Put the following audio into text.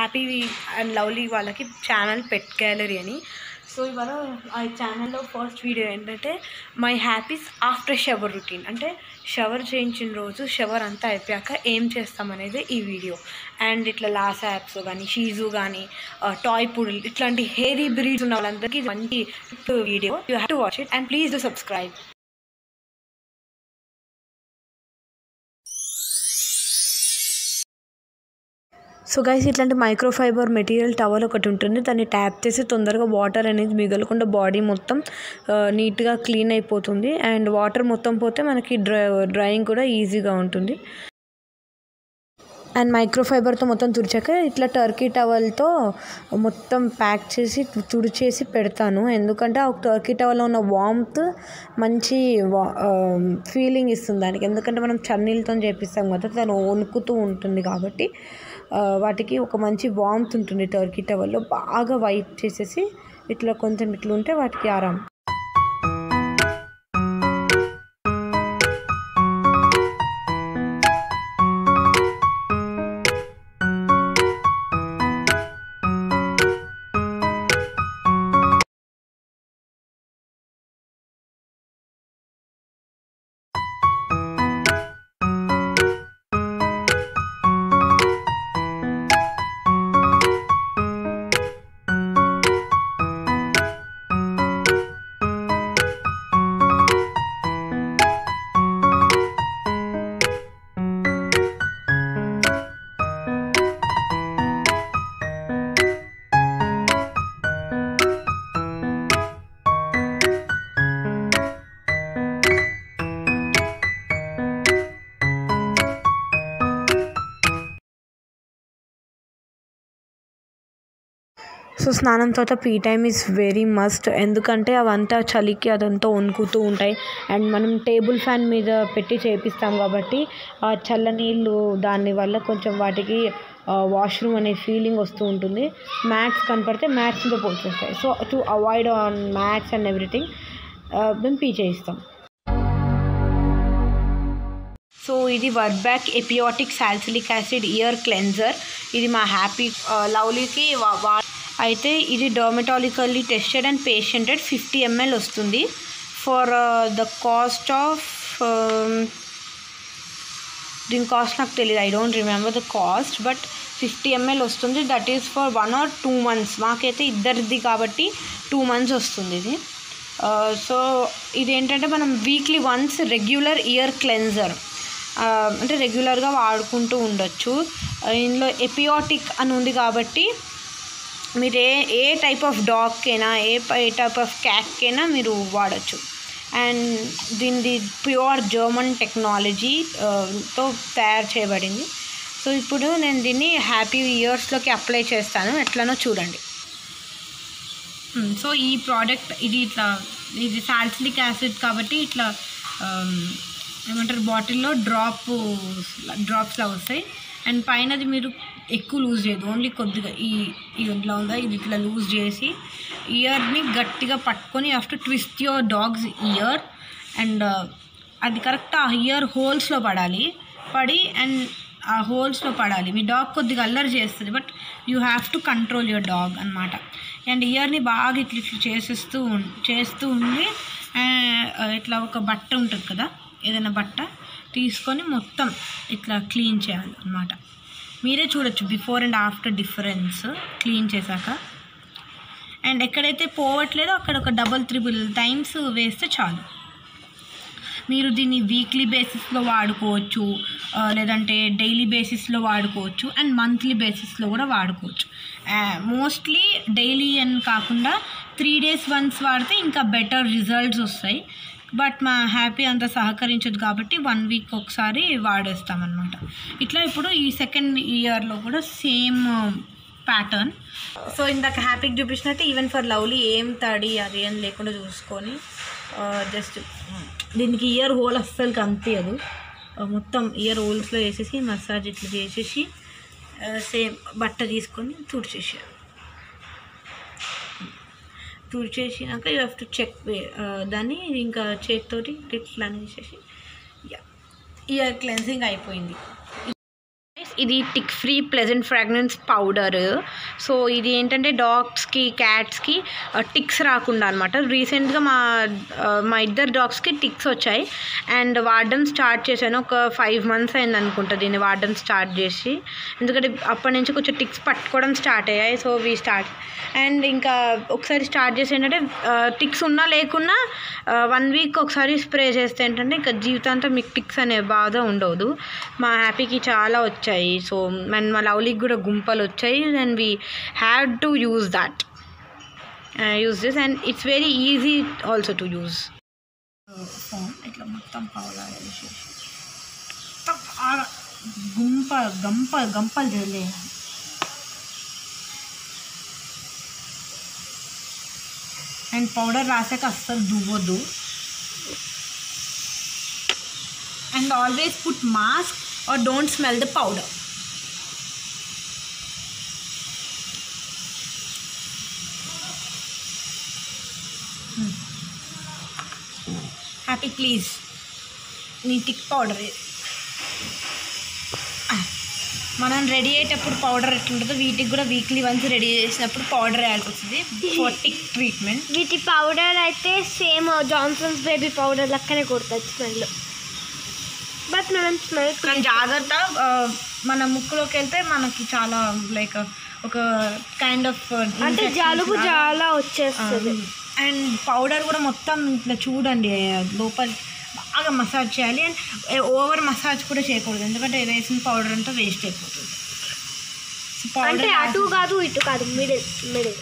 Happy and lovely వాళ్ళకి channel pet gallery అని. So ఇవాళ ఆ ఛానల్లో ఫస్ట్ వీడియో ఏంటంటే my Happy's after shower routine అంటే షవర్ చేయించిన రోజు షవర్ అంతా అయిపోయాక ఏం చేస్తామనేది ఈ వీడియో అండ్ ఇట్లా లాస్ యాప్స్ కానీ షీజు కానీ టాయ్ పుడుల్ ఇట్లాంటి హెయిరీ బ్రీడ్స్ ఉన్న వాళ్ళందరికీ మంచి video you have to watch it and please do subscribe so guys ఇట్లాంటి మైక్రోఫైబర్ మెటీరియల్ టవల్ ఒకటి ఉంటుంది. దాన్ని ట్యాప్ చేసి తొందరగా వాటర్ అనేది మిగలకుండా బాడీ మొత్తం నీట్గా క్లీన్ అయిపోతుంది. అండ్ వాటర్ మొత్తం పోతే మనకి డ్రై డ్రైయింగ్ కూడా ఈజీగా ఉంటుంది. అండ్ మైక్రోఫైబర్తో మొత్తం తుడిచాక ఇట్లా టర్కీ టవల్తో మొత్తం ప్యాక్ చేసి తుడిచేసి పెడతాను. ఎందుకంటే ఆ టర్కీ టవల్లో ఉన్న వామ్త్ మంచి ఫీలింగ్ ఇస్తుంది దానికి. ఎందుకంటే మనం చన్నీళ్ళతో చేపిస్తాం కదా తను వణుకుతూ ఉంటుంది కాబట్టి. వాటికి ఒక మంచి వామ్త్ ఉంటుంది టర్కీ టవల్లో బాగా వైట్ చేసేసి ఇట్లా కొంచెం ఇట్లా ఉంటే వాటికి ఆరాం. సో స్నానం తర్వాత pee time is very must. ఎందుకంటే అవంతా చలికి అదంతా వణుకుతూ ఉంటాయి. అండ్ మనం టేబుల్ ఫ్యాన్ మీద పెట్టి చేపిస్తాం కాబట్టి ఆ చల్ల నీళ్ళు దానివల్ల కొంచెం వాటికి వాష్రూమ్ అనే ఫీలింగ్ వస్తూ ఉంటుంది. మ్యాట్స్ కనపడితే మ్యాట్స్తో పోసేస్తాయి so to avoid on mats and everything మేము పీ చేయిస్తాం. సో ఇది Virbac Epiotic salicylic acid ear cleanser. ఇది మా హ్యాపీ లవ్లీకి వా అయితే ఇది dermatologically tested and patented fifty ml వస్తుంది. ఫర్ ద కాస్ట్ ఆఫ్ దీని కాస్ట్ నాకు తెలియదు I don't remember the cost but fifty ml వస్తుంది. That is for one or two months మాకైతే ఇద్దరిది కాబట్టి టూ మంత్స్ వస్తుంది ఇది. Uh, సో ఇది ఏంటంటే మనం weekly once regular ear cleanser అంటే రెగ్యులర్గా వాడుకుంటూ ఉండొచ్చు. Uh, ఇందులో ఎపియాటిక్ అని ఉంది కాబట్టి మీరు ఏ ఏ టైప్ ఆఫ్ డాగ్కైనా ఏ ఏ టైప్ ఆఫ్ క్యాట్కైనా మీరు వాడచ్చు. అండ్ దీనిది ప్యూర్ జర్మన్ టెక్నాలజీ తో తయారు చేయబడింది. సో ఇప్పుడు నేను దీన్ని హ్యాపీ ఇయర్స్లోకి అప్లై చేస్తాను. ఎట్లనో చూడండి. Hmm, సో ఈ ప్రోడక్ట్ ఇది ఇట్లా ఇది సాల్సిలిక్ యాసిడ్ కాబట్టి ఇట్లా um, ఏమంటారు బాటిల్లో డ్రాప్ డ్రాప్స్లా వస్తాయి. అండ్ పైనది మీరు ఎక్కువ లూజ్ చేయదు ఓన్లీ కొద్దిగా ఈ ఇట్లా ఉందా? ఇది ఇట్లా లూజ్ చేసి ఇయర్ని గట్టిగా పట్టుకొని after twist your dog's ear and అది కరెక్ట్ ఆ ఇయర్ హోల్స్లో పడాలి. పడి అండ్ ఆ హోల్స్లో పడాలి. మీ డాగ్ కొద్దిగా అల్లరి చేస్తుంది but you have to control your dog అనమాట అండ్ ఇయర్ని బాగా ఇట్లా ఇట్లా చేసేస్తూ చేస్తూ ఉండి ఇట్లా ఒక బట్ట ఉంటుంది కదా? ఏదైనా బట్ట తీసుకొని మొత్తం ఇట్లా క్లీన్ చేయాలి అనమాట మీరే చూడొచ్చు before and after difference clean చేశాక. అండ్ ఎక్కడైతే పోవట్లేదో అక్కడ ఒక డబల్ త్రిబుల్ టైమ్స్ వేస్తే చాలు. మీరు దీన్ని వీక్లీ బేసిస్లో వాడుకోవచ్చు లేదంటే డైలీ బేసిస్లో వాడుకోవచ్చు అండ్ మంత్లీ బేసిస్లో కూడా వాడుకోవచ్చు. మోస్ట్లీ డైలీ అని కాకుండా త్రీ డేస్ వన్స్ వాడితే ఇంకా బెటర్ రిజల్ట్స్ వస్తాయి. బట్ మా హ్యాపీ అంత సహకరించదు కాబట్టి వన్ వీక్ ఒకసారి వాడేస్తామన్నమాట. ఇట్లా ఇప్పుడు ఈ సెకండ్ ఇయర్లో కూడా సేమ్ ప్యాటర్న్. సో ఇందాక హ్యాపీకి చూపించినట్టు ఈవెన్ ఫర్ లవ్లీ ఏం తడి అది ఏం లేకుండా చూసుకొని జస్ట్ దీనికి ఇయర్ హోల్ అస్సలు కనిపించదు. మొత్తం ఇయర్ హోల్స్లో వేసేసి మసాజ్ ఇట్లా చేసేసి సేమ్ బట్ట తీసుకొని తుడిచేసారు తుడిచేసినాక యూ హ్యావ్ టు చెక్ దాన్ని ఇంకా చేతితోటి ఇట్లా అనేసేసి ఇయర్ క్లెన్సింగ్ అయిపోయింది. ఇది tick free pleasant fragrance powder. So ఇది ఏంటంటే డాగ్స్కి క్యాట్స్కి టిక్స్ రాకుండా అనమాట రీసెంట్గా మా మా ఇద్దరు డాగ్స్కి టిక్స్ వచ్చాయి. అండ్ వాడడం స్టార్ట్ చేశాను. ఒక ఫైవ్ మంత్స్ అయింది అనుకుంటా దీన్ని వాడడం స్టార్ట్ చేసి. ఎందుకంటే అప్పటి నుంచి కొంచెం టిక్స్ పట్టుకోవడం స్టార్ట్ అయ్యాయి. సో వీ స్టార్ట్ అండ్ ఇంకా ఒకసారి స్టార్ట్ చేసి ఏంటంటే టిక్స్ ఉన్నా లేకున్నా వన్ వీక్ ఒకసారి స్ప్రే చేస్తే ఏంటంటే ఇంకా జీవితాంతం మీకు టిక్స్ అనే బాధ ఉండదు. మా హ్యాపీకి చాలా వచ్చాయి. సో అండ్ మా లవ్లీకి కూడా గుంపలు వచ్చాయి and we had to use that use this and it's very easy also to use phone ఇట్లా మొత్తం పౌడర్ వేసేసి మొత్తం బాగా గుంప గంప గంపలు జల్లేయాలి అండ్ పౌడర్ రాసాక అస్సలు దువ్వద్దు. And always put mask or don't smell the powder. Happy please నీ టిక్ పౌడర్. మనం రెడీ అయ్యేటప్పుడు పౌడర్ ఎట్లుంటుందో వీటికి కూడా వీక్లీ వన్స్ రెడీ చేసినప్పుడు పౌడర్ వేయాల్సి వస్తుంది. ఫర్ టిక్ ట్రీట్మెంట్ వీటి పౌడర్ అయితే సేమ్ జాన్సన్స్ బేబీ పౌడర్ లెక్కనే కొడుతుంది స్మెల్ బట్ మనం స్మెల్ కానీ జాగ్రత్త మన ముక్కులోకి వెళ్తే మనకి చాలా లైక్ ఒక కైండ్ ఆఫ్ అంటే జలుబు చాలా వచ్చేస్తుంది. అండ్ పౌడర్ కూడా మొత్తం ఇట్లా చూడండి లోపల బాగా మసాజ్ చేయాలి. అండ్ ఓవర్ మసాజ్ కూడా చేయకూడదు. ఎందుకంటే వేసిన పౌడర్ అంతా వేస్ట్ అయిపోతుంది. అంటే అటు కాదు ఇటు కాదు మిడిల్ మిడిల్.